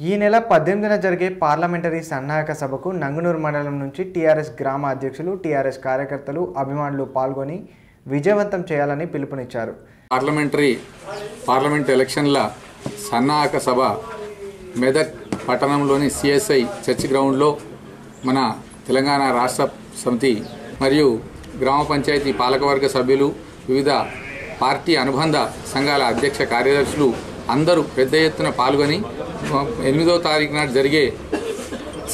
ఈ నెల పద్దెనిమిదిన జరిగే పార్లమెంటరీ సన్నాహక సభకు నంగునూరు మండలం నుంచి టీఆర్ఎస్ గ్రామ అధ్యక్షులు టీఆర్ఎస్ కార్యకర్తలు అభిమానులు పాల్గొని విజయవంతం చేయాలని పిలుపునిచ్చారు. పార్లమెంటరీ పార్లమెంట్ ఎలక్షన్ల సన్నాహక సభ మెదక్ పట్టణంలోని సిఎస్ఐ చర్చ్ గ్రౌండ్లో మన తెలంగాణ రాష్ట్ర సమితి మరియు గ్రామ పంచాయతీ పాలకవర్గ సభ్యులు వివిధ పార్టీ అనుబంధ సంఘాల అధ్యక్ష కార్యదర్శులు అందరూ పెద్ద ఎత్తున పాల్గొని ఎనిమిదో తారీఖు నాడు జరిగే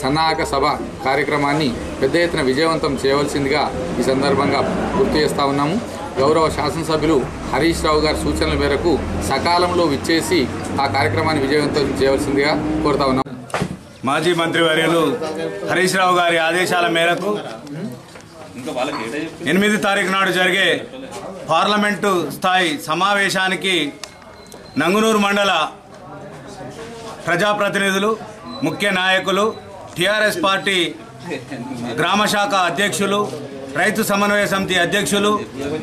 సన్నాహక సభ కార్యక్రమాన్ని పెద్ద ఎత్తున విజయవంతం చేయవలసిందిగా ఈ సందర్భంగా గుర్తు చేస్తా ఉన్నాము. గౌరవ శాసనసభ్యులు హరీష్ రావు గారి సూచనల మేరకు సకాలంలో విచ్చేసి ఆ కార్యక్రమాన్ని విజయవంతం చేయవలసిందిగా కోరుతా ఉన్నాం మాజీ మంత్రివర్యులు హరీష్ రావు గారి ఆదేశాల మేరకు ఎనిమిది తారీఖు నాడు జరిగే పార్లమెంటు స్థాయి సమావేశానికి నంగునూరు మండల ప్రజాప్రతినిధులు ముఖ్య నాయకులు టిఆర్ఎస్ పార్టీ గ్రామ శాఖ అధ్యక్షులు రైతు సమన్వయ సమితి అధ్యక్షులు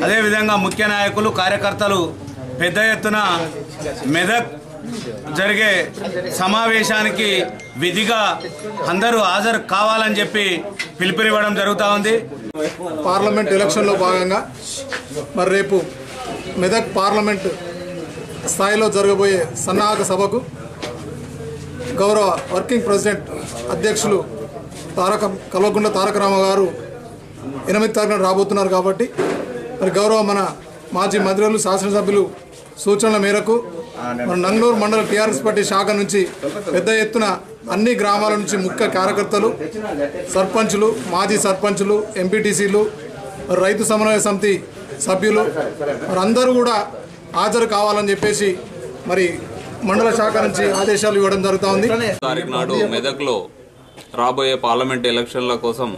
అదేవిధంగా ముఖ్య నాయకులు కార్యకర్తలు పెద్ద ఎత్తున మెదక్ జరిగే సమావేశానికి విధిగా అందరూ హాజరు కావాలని చెప్పి పిలుపునివ్వడం జరుగుతూ ఉంది. పార్లమెంట్ ఎలక్షన్లో భాగంగా మరి రేపు మెదక్ పార్లమెంట్ స్థాయిలో జరగబోయే సన్నాహక సభకు గౌరవ వర్కింగ్ ప్రెసిడెంట్ అధ్యక్షులు తారక కల్వకుండ తారక రామ గారు ఎనిమిది తారీఖున రాబోతున్నారు కాబట్టి మరి గౌరవ మన మాజీ మంత్రులు శాసనసభ్యులు సూచనల మేరకు మన నంగనూరు మండల టీఆర్ఎస్ పార్టీ శాఖ నుంచి పెద్ద ఎత్తున అన్ని గ్రామాల నుంచి ముఖ్య కార్యకర్తలు సర్పంచులు మాజీ సర్పంచులు ఎంపీటీసీలు రైతు సమన్వయ సమితి సభ్యులు మరి అందరూ కూడా హాజరు కావాలని చెప్పేసి మరి మండల శాఖ నుంచి ఆదేశాలు ఇవ్వడం జరుగుతూ ఉంది తారీఖు నాడు మెదక్లో రాబోయే పార్లమెంట్ ఎలక్షన్ల కోసం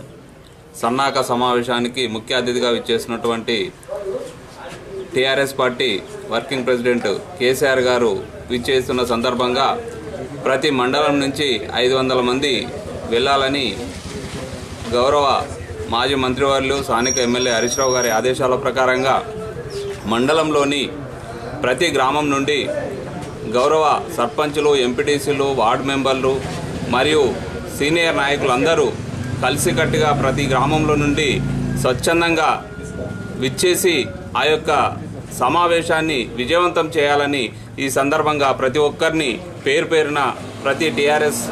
సన్నాక సమావేశానికి ముఖ్య అతిథిగా విచ్చేసినటువంటి TRS party working president KCR garu విచ్చేస్తున్న సందర్భంగా ప్రతి మండలం నుంచి ఐదు వందల మంది వెళ్ళాలని గౌరవ మాజీ మంత్రివర్యులు స్థానిక ఎమ్మెల్యే హరీష్ రావు గారి ఆదేశాల ప్రకారంగా మండలంలోని ప్రతి గ్రామం నుండి గౌరవ సర్పంచులు ఎంపీటీసీలు వార్డు మెంబర్లు మరియు సీనియర్ నాయకులు అందరూ కలిసికట్టుగా ప్రతి గ్రామంలో నుండి స్వచ్ఛందంగా విచ్చేసి ఆ యొక్క సమావేశాన్ని విజయవంతం చేయాలని ఈ సందర్భంగా ప్రతి ఒక్కరిని పేరు పేరున ప్రతి టీఆర్ఎస్